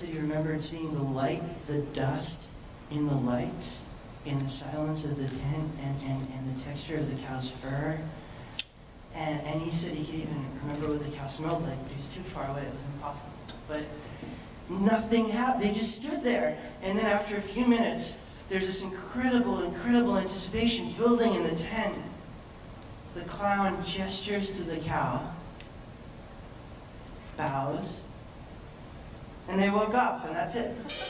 said he remembered seeing the light, the dust in the lights, in the silence of the tent, and, and, and the texture of the cow's fur. And, and he said he could even remember what the cow smelled like, but he was too far away, it was impossible. But nothing happened. They just stood there. And then after a few minutes, there's this incredible, incredible anticipation building in the tent. The clown gestures to the cow, bows, and they woke up, and that's it.